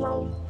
Wow.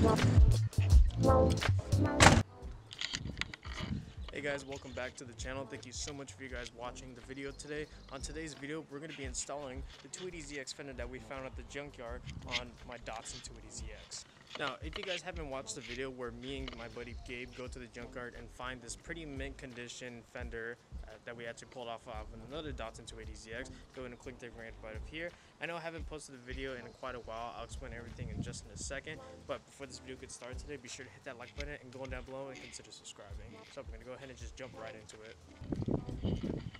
Hey guys, welcome back to the channel. Thank you so much for you guys watching the video today. On today's video, we're going to be installing the 280ZX fender that we found at the junkyard on my Datsun 280ZX. Now, if you guys haven't watched the video where me and my buddy Gabe go to the junkyard and find this pretty mint condition fender uh, that we actually pulled off of another Datsun 280ZX, go ahead and click the right button here. I know I haven't posted the video in quite a while. I'll explain everything in just in a second. But before this video gets started today, be sure to hit that like button and go down below and consider subscribing. So I'm going to go ahead and just jump right into it.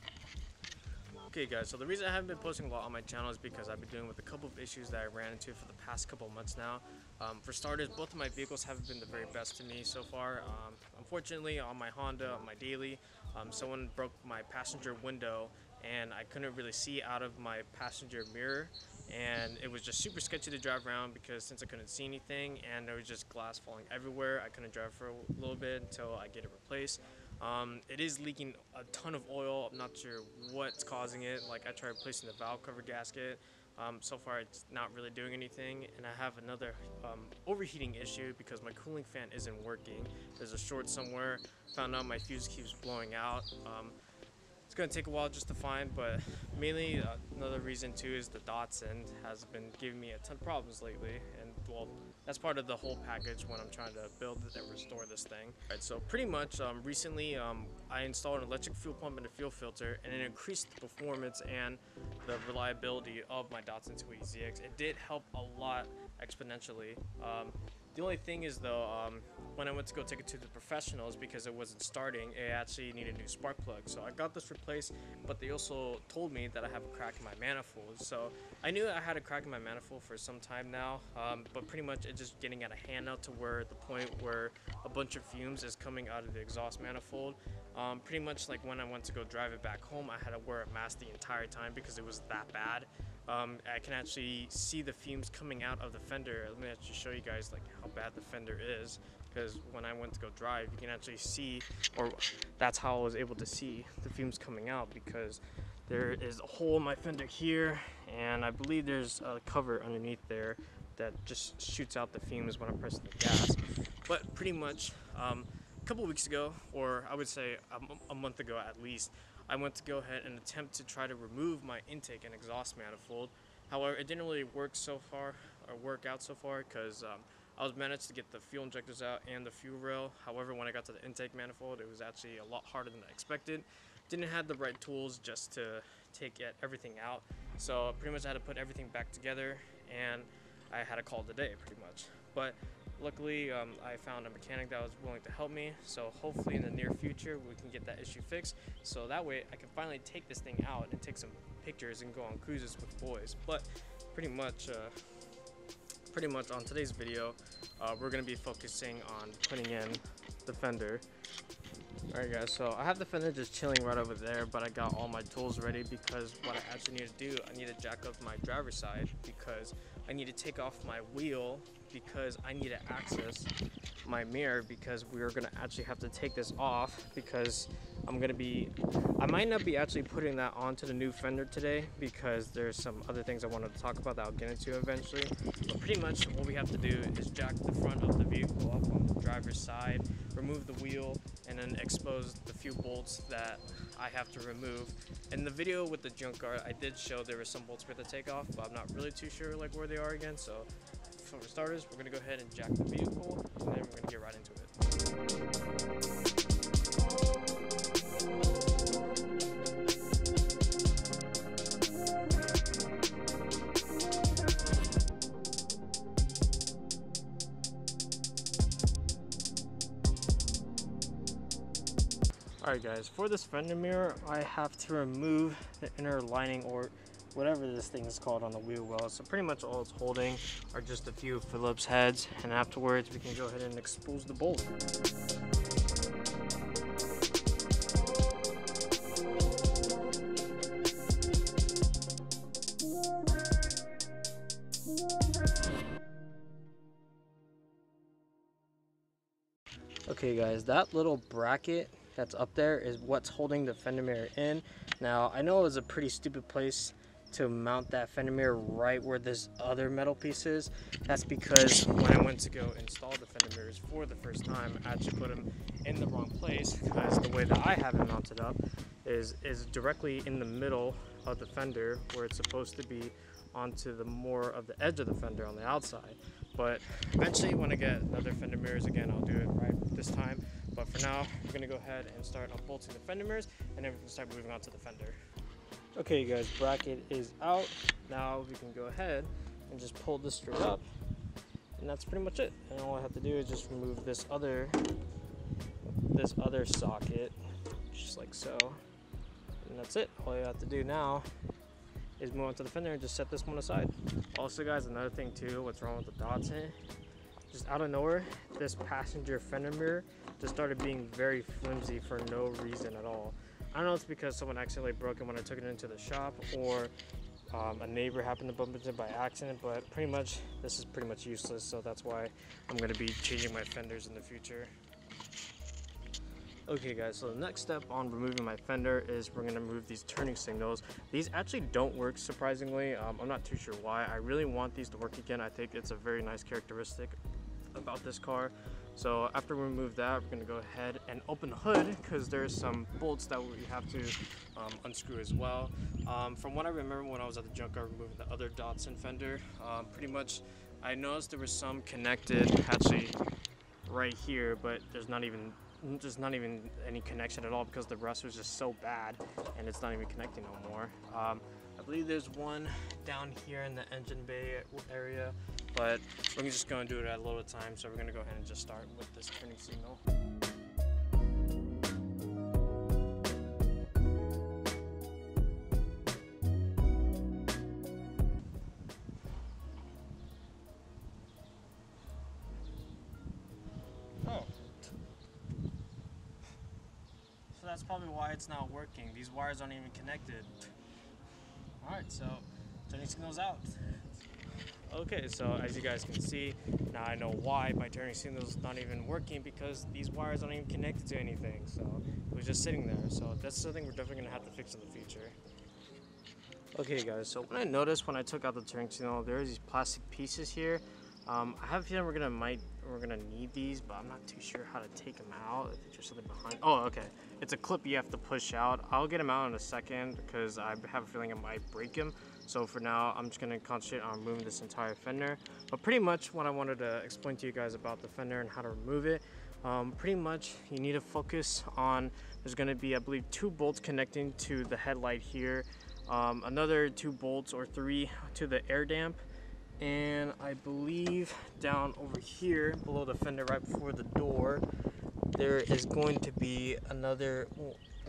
Okay guys, so the reason I haven't been posting a lot on my channel is because I've been dealing with a couple of issues that I ran into for the past couple months now. Um, for starters, both of my vehicles haven't been the very best to me so far. Um, unfortunately, on my Honda, on my daily, um, someone broke my passenger window and I couldn't really see out of my passenger mirror and it was just super sketchy to drive around because since I couldn't see anything and there was just glass falling everywhere, I couldn't drive for a little bit until I get it replaced. Um, it is leaking a ton of oil. I'm not sure what's causing it. Like I tried replacing the valve cover gasket. Um, so far it's not really doing anything and I have another um, overheating issue because my cooling fan isn't working. There's a short somewhere. Found out my fuse keeps blowing out. Um, it's gonna take a while just to find, but mainly uh, another reason too is the Datsun has been giving me a ton of problems lately, and well, that's part of the whole package when I'm trying to build and restore this thing. All right, so pretty much um, recently um, I installed an electric fuel pump and a fuel filter, and it increased the performance and the reliability of my Datsun 280ZX. It did help a lot exponentially. Um, the only thing is though, um, when I went to go take it to the professionals because it wasn't starting, it actually needed a new spark plug. So I got this replaced, but they also told me that I have a crack in my manifold. So I knew I had a crack in my manifold for some time now, um, but pretty much it's just getting out of hand now to where the point where a bunch of fumes is coming out of the exhaust manifold. Um, pretty much like when I went to go drive it back home, I had to wear a mask the entire time because it was that bad um, I can actually see the fumes coming out of the fender. Let me actually show you guys like how bad the fender is because when I went to go drive, you can actually see, or that's how I was able to see the fumes coming out because there is a hole in my fender here and I believe there's a cover underneath there that just shoots out the fumes when I'm pressing the gas. But pretty much um, a couple weeks ago, or I would say a, a month ago at least, I went to go ahead and attempt to try to remove my intake and exhaust manifold. However, it didn't really work so far, or work out so far, because um, I was managed to get the fuel injectors out and the fuel rail. However, when I got to the intake manifold, it was actually a lot harder than I expected. Didn't have the right tools just to take everything out. So pretty much I had to put everything back together and I had a call today pretty much. But Luckily, um, I found a mechanic that was willing to help me, so hopefully in the near future we can get that issue fixed, so that way I can finally take this thing out and take some pictures and go on cruises with the boys. But pretty much, uh, pretty much on today's video, uh, we're going to be focusing on putting in the fender. Alright guys, so I have the fender just chilling right over there, but I got all my tools ready because what I actually need to do, I need to jack up my driver's side because I need to take off my wheel because I need to access my mirror because we're gonna actually have to take this off because I'm gonna be I might not be actually putting that onto the new fender today because there's some other things I wanted to talk about that I'll get into eventually. But pretty much what we have to do is jack the front of the vehicle up on the driver's side remove the wheel and then expose the few bolts that I have to remove. In the video with the junkyard I did show there were some bolts we had to take off but I'm not really too sure like where they are again so for starters, we're gonna go ahead and jack the vehicle, and then we're gonna get right into it. Alright guys, for this fender mirror, I have to remove the inner lining or whatever this thing is called on the wheel well. So pretty much all it's holding are just a few Phillips heads and afterwards we can go ahead and expose the bolt. Okay guys, that little bracket that's up there is what's holding the fender mirror in. Now, I know it was a pretty stupid place to mount that fender mirror right where this other metal piece is. That's because when I went to go install the fender mirrors for the first time, I actually put them in the wrong place because the way that I have it mounted up is, is directly in the middle of the fender where it's supposed to be onto the more of the edge of the fender on the outside. But eventually when I get another fender mirrors again, I'll do it right this time. But for now, we're gonna go ahead and start unbolting the fender mirrors and then we can start moving on to the fender. Okay guys, bracket is out. Now we can go ahead and just pull this straight up and that's pretty much it. And all I have to do is just remove this other, this other socket, just like so. And that's it. All you have to do now is move on to the fender and just set this one aside. Also guys, another thing too, what's wrong with the Datsun, just out of nowhere, this passenger fender mirror just started being very flimsy for no reason at all. I don't know if it's because someone accidentally broke it when I took it into the shop or um, a neighbor happened to bump into it by accident, but pretty much this is pretty much useless, so that's why I'm going to be changing my fenders in the future. Okay guys, so the next step on removing my fender is we're gonna remove these turning signals. These actually don't work surprisingly. Um, I'm not too sure why. I really want these to work again. I think it's a very nice characteristic about this car. So after we remove that, we're gonna go ahead and open the hood because there's some bolts that we have to um, unscrew as well. Um, from what I remember when I was at the junkyard removing the other Datsun fender, um, pretty much I noticed there was some connected actually right here, but there's not even there's not even any connection at all because the rust was just so bad and it's not even connecting no more. Um, I believe there's one down here in the engine bay area, but we're just gonna do it at a little time. So we're gonna go ahead and just start with this turning signal. Oh. So that's probably why it's not working. These wires aren't even connected. Alright, so turning signal's out. Okay, so as you guys can see, now I know why my turning signal is not even working because these wires aren't even connected to anything. So it was just sitting there. So that's something we're definitely gonna have to fix in the future. Okay guys, so when I noticed when I took out the turning signal, there's these plastic pieces here. Um, I have a feeling we're gonna might we're gonna need these, but I'm not too sure how to take them out. I think there's something behind. Oh, okay. It's a clip you have to push out. I'll get them out in a second because I have a feeling I might break them. So for now, I'm just gonna concentrate on removing this entire fender. But pretty much what I wanted to explain to you guys about the fender and how to remove it, um, pretty much you need to focus on, there's gonna be, I believe, two bolts connecting to the headlight here, um, another two bolts or three to the air damp, and I believe down over here below the fender right before the door there is going to be another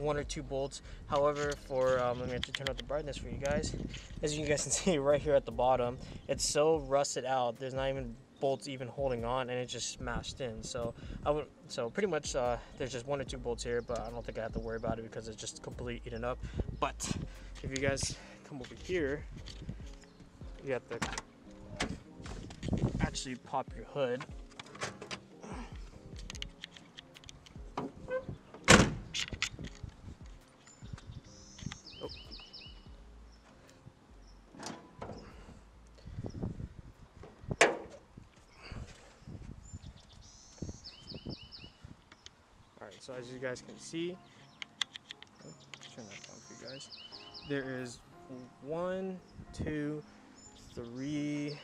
one or two bolts. However for um, let me actually turn up the brightness for you guys. As you guys can see right here at the bottom it's so rusted out there's not even bolts even holding on and it just smashed in. So I would so pretty much uh, there's just one or two bolts here but I don't think I have to worry about it because it's just completely eaten up. But if you guys come over here you have to actually pop your hood. So as you guys can see, turn that down for you guys. There is one, two, three,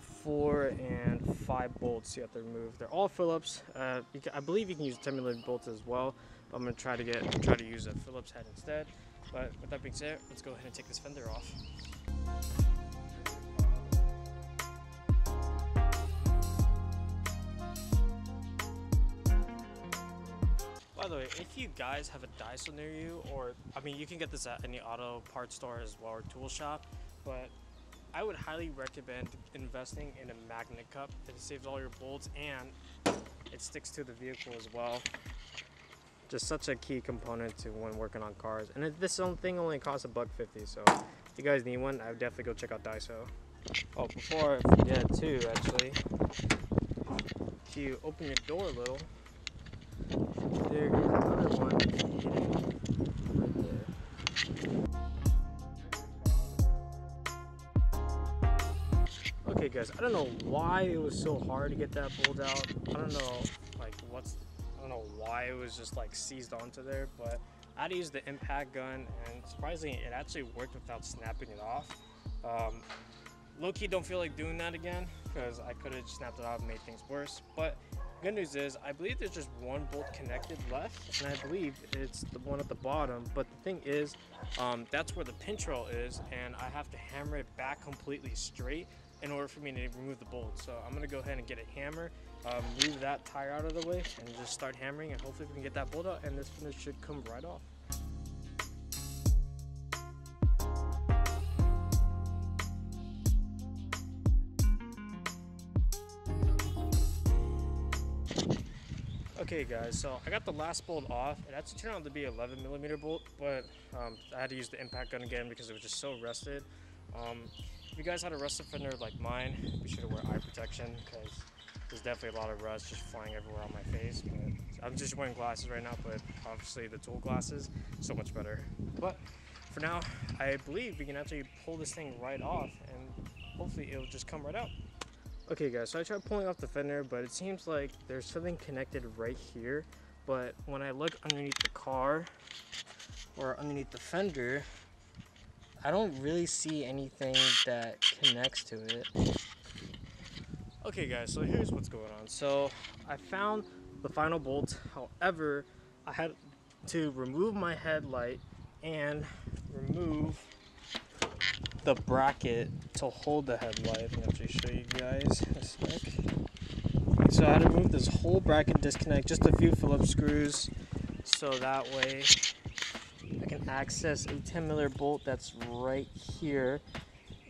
four and five bolts you have to remove. They're all Phillips. Uh, I believe you can use 10 millimeter bolts as well. But I'm gonna try to get try to use a Phillips head instead. But with that being said, let's go ahead and take this fender off. The way, if you guys have a Daiso near you, or I mean, you can get this at any auto parts store as well or tool shop, but I would highly recommend investing in a magnet cup. It saves all your bolts and it sticks to the vehicle as well. Just such a key component to when working on cars. And this thing only costs a buck fifty, so if you guys need one, I would definitely go check out Daiso. Oh, before I forget too, actually, if you open your door a little, there is another one right there. Okay guys, I don't know why it was so hard to get that bolt out. I don't know like what's I don't know why it was just like seized onto there, but I had to use the impact gun and surprisingly it actually worked without snapping it off. Um, low-key don't feel like doing that again because I could have snapped it off and made things worse. But good news is I believe there's just one bolt connected left and I believe it's the one at the bottom. But the thing is um, that's where the pinch roll is and I have to hammer it back completely straight in order for me to remove the bolt. So I'm gonna go ahead and get a hammer, um, move that tire out of the way and just start hammering and hopefully we can get that bolt out and this finish should come right off. Okay guys, so I got the last bolt off. It actually turned out to be 11 millimeter bolt, but um, I had to use the impact gun again because it was just so rusted. Um, if you guys had a rusted fender like mine, be sure to wear eye protection because there's definitely a lot of rust just flying everywhere on my face. But I'm just wearing glasses right now, but obviously the tool glasses, so much better. But for now, I believe we can actually pull this thing right off and hopefully it'll just come right out. Okay guys, so I tried pulling off the fender, but it seems like there's something connected right here. But when I look underneath the car or underneath the fender, I don't really see anything that connects to it. Okay guys, so here's what's going on. So I found the final bolt. However, I had to remove my headlight and remove the bracket to hold the headlight. Let me actually show you guys a sec. So I had to move this whole bracket disconnect, just a few Phillips screws, so that way I can access a 10 miller bolt that's right here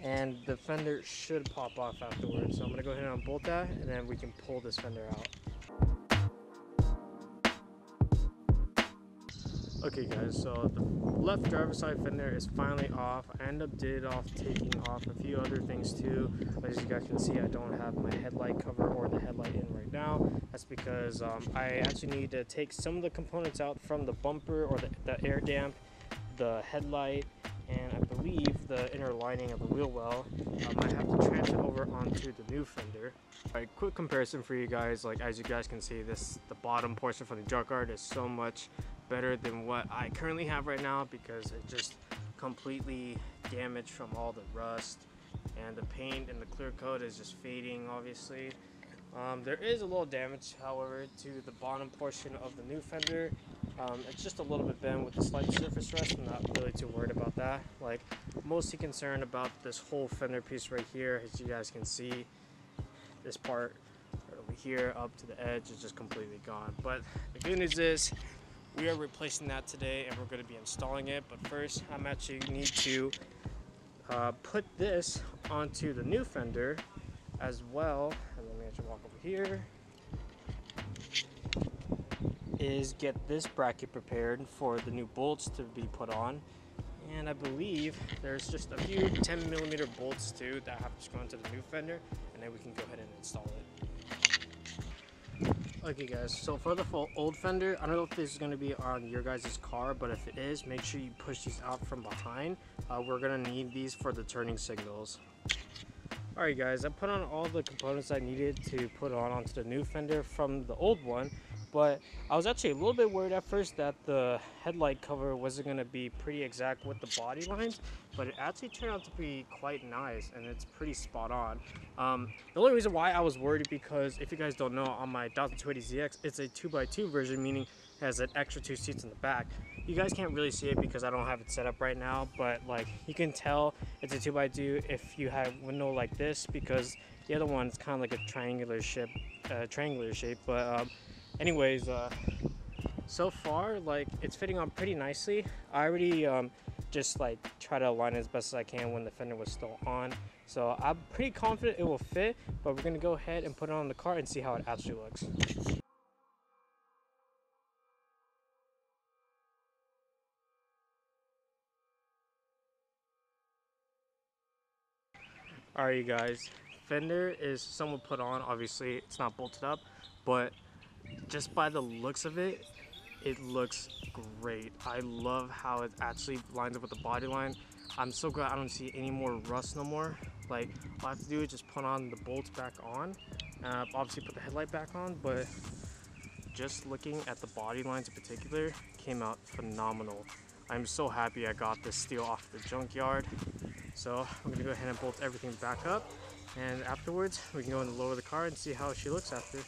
and the fender should pop off afterwards. So I'm gonna go ahead and unbolt that and then we can pull this fender out. Okay guys, so the left driver's side fender is finally off. I end up did off taking off a few other things too. As you guys can see, I don't have my headlight cover or the headlight in right now. That's because um, I actually need to take some of the components out from the bumper or the, the air damp, the headlight, and I believe the inner lining of the wheel well. Um, I have to transfer over onto the new fender. Alright, quick comparison for you guys. Like as you guys can see, this the bottom portion from the junkyard is so much better than what I currently have right now because it just completely damaged from all the rust and the paint and the clear coat is just fading obviously. Um, there is a little damage however to the bottom portion of the new fender. Um, it's just a little bit bent with the slight surface rust. I'm not really too worried about that. Like mostly concerned about this whole fender piece right here as you guys can see this part over here up to the edge is just completely gone. But the good news is we are replacing that today and we're going to be installing it. But first, I'm actually need to uh, put this onto the new fender as well. And let me actually walk over here. Is get this bracket prepared for the new bolts to be put on. And I believe there's just a few 10 millimeter bolts too that have to go into the new fender and then we can go ahead and install it. Okay guys, so for the old fender, I don't know if this is going to be on your guys' car, but if it is, make sure you push these out from behind. Uh, we're going to need these for the turning signals. Alright guys, I put on all the components I needed to put on onto the new fender from the old one but I was actually a little bit worried at first that the headlight cover wasn't going to be pretty exact with the body lines but it actually turned out to be quite nice and it's pretty spot on. Um, the only reason why I was worried because if you guys don't know on my Datsun 280ZX it's a 2x2 version meaning it has an extra two seats in the back. You guys can't really see it because I don't have it set up right now but like you can tell it's a 2x2 if you have window like this because the other one is kind of like a triangular shape uh, triangular shape but um, anyways uh, so far, like it's fitting on pretty nicely. I already um, just like try to align as best as I can when the fender was still on. So I'm pretty confident it will fit, but we're gonna go ahead and put it on the car and see how it actually looks. Alright you guys, fender is somewhat put on, obviously it's not bolted up, but just by the looks of it, it looks great. I love how it actually lines up with the body line. I'm so glad I don't see any more rust no more. Like, all I have to do is just put on the bolts back on. Uh, obviously put the headlight back on, but just looking at the body lines in particular came out phenomenal. I'm so happy I got this steel off the junkyard. So I'm gonna go ahead and bolt everything back up and afterwards we can go and lower the car and see how she looks after.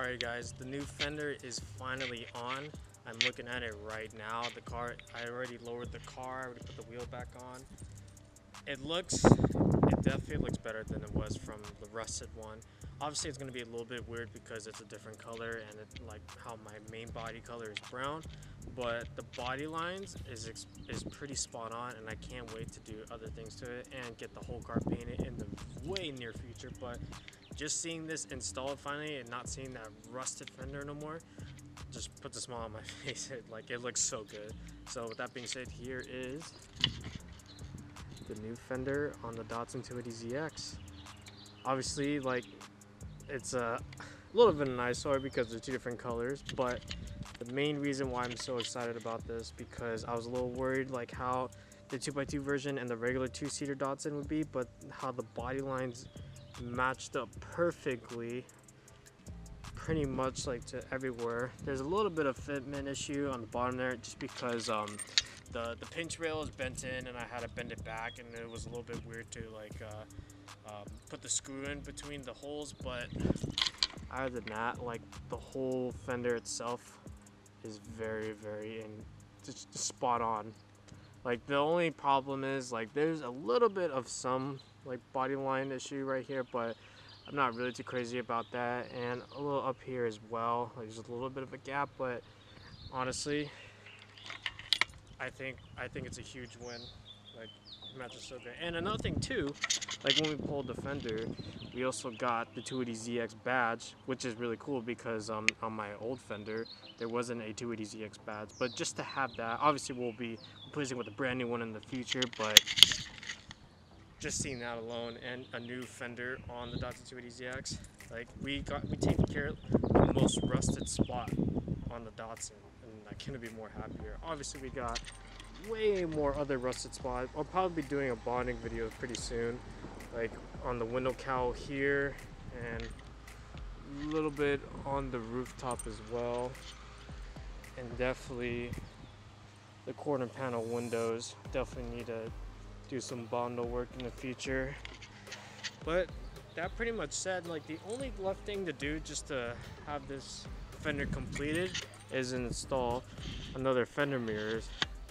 Alright guys, the new fender is finally on. I'm looking at it right now. The car, I already lowered the car, I already put the wheel back on. It looks, it definitely looks better than it was from the rusted one. Obviously it's going to be a little bit weird because it's a different color and it, like how my main body color is brown. But the body lines is, is pretty spot on and I can't wait to do other things to it and get the whole car painted in the way near future. But just seeing this installed finally and not seeing that rusted fender no more just puts a smile on my face. It, like it looks so good. So with that being said here is the new fender on the Datsun 280ZX obviously like it's a little bit of an eyesore because they're two different colors but the main reason why I'm so excited about this because I was a little worried like how the 2x2 version and the regular two-seater Datsun would be but how the body lines matched up perfectly pretty much like to everywhere. There's a little bit of fitment issue on the bottom there just because um, the the pinch rail is bent in and I had to bend it back and it was a little bit weird to like uh, um, put the screw in between the holes but other than that like the whole fender itself is very very and just, just spot on like the only problem is like there's a little bit of some like body line issue right here but I'm not really too crazy about that. And a little up here as well like there's a little bit of a gap but honestly I think I think it's a huge win. Like matches so good and another thing too like when we pulled the fender we also got the 280ZX badge which is really cool because um, on my old fender there wasn't a 280ZX badge but just to have that obviously we'll be replacing with a brand new one in the future but just seeing that alone and a new fender on the Datsun 280ZX, like we got we taken care of the most rusted spot on the Datsun, and I couldn't be more happier. Obviously, we got way more other rusted spots. I'll probably be doing a bonding video pretty soon, like on the window cowl here and a little bit on the rooftop as well, and definitely the corner panel windows definitely need to do some bondo work in the future. But that pretty much said, like the only left thing to do just to have this fender completed is install another fender mirrors.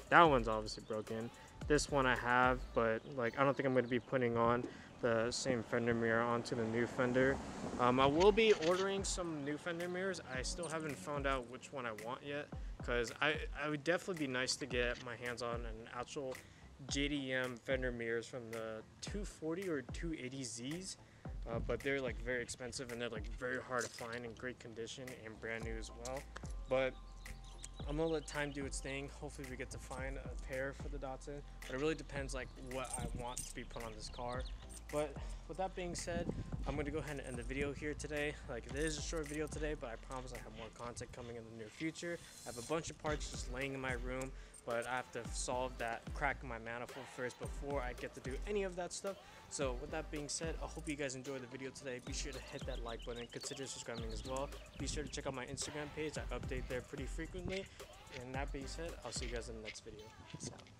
That one's obviously broken. This one I have, but like I don't think I'm going to be putting on the same fender mirror onto the new fender. Um, I will be ordering some new fender mirrors. I still haven't found out which one I want yet because I, I would definitely be nice to get my hands on an actual JDM fender mirrors from the 240 or 280Zs, uh, but they're like very expensive and they're like very hard to find in great condition and brand new as well. But I'm gonna let time do its thing. Hopefully we get to find a pair for the Datsun, but it really depends like what I want to be put on this car. But with that being said, I'm going to go ahead and end the video here today. Like it is a short video today, but I promise I have more content coming in the near future. I have a bunch of parts just laying in my room, but I have to solve that crack in my manifold first before I get to do any of that stuff. So with that being said, I hope you guys enjoyed the video today. Be sure to hit that like button. Consider subscribing as well. Be sure to check out my Instagram page. I update there pretty frequently. And that being said, I'll see you guys in the next video. Peace out.